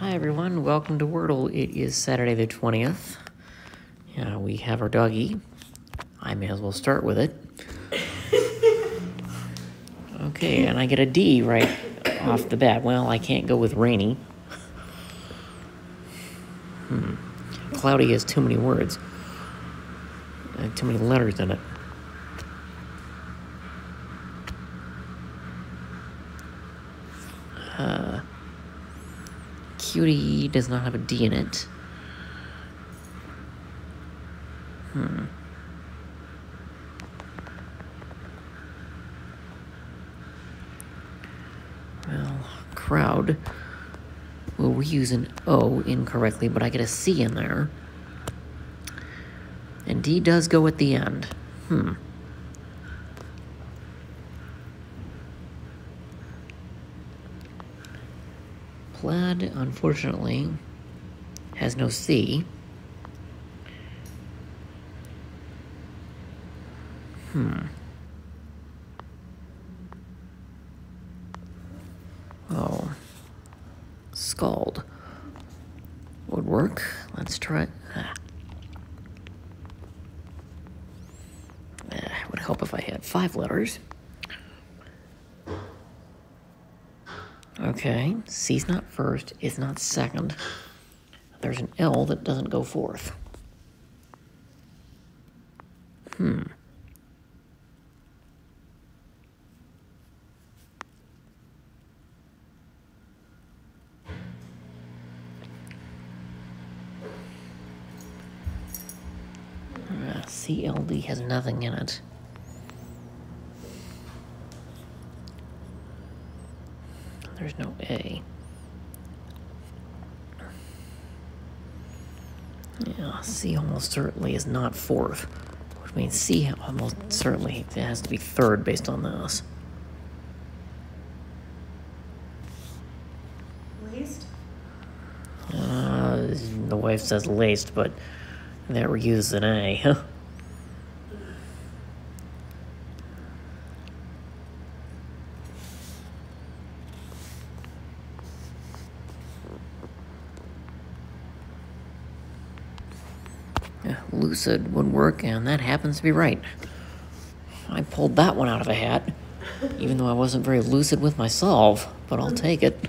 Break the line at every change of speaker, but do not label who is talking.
Hi everyone, welcome to Wordle. It is Saturday the 20th. Yeah, we have our doggy. I may as well start with it. Okay, and I get a D right off the bat. Well, I can't go with rainy. Hmm. Cloudy has too many words. Uh, too many letters in it. Uh, cutie does not have a D in it. Hmm. Well, crowd. Well, we use an O incorrectly, but I get a C in there. And D does go at the end. Hmm. Plaid, unfortunately, has no C. Hmm. Oh. Scald. Would work. Let's try. Ah. Ah, would help if I had five letters. Okay, C's not first, is not second. There's an L that doesn't go fourth. Hmm. Uh, CLD has nothing in it. There's no A. Yeah, C almost certainly is not fourth, which means C almost certainly has to be third based on this.
Laced?
Uh, the wife says laced, but that uses an A. Yeah, lucid would work, and that happens to be right. I pulled that one out of a hat, even though I wasn't very lucid with my solve, but I'll take it.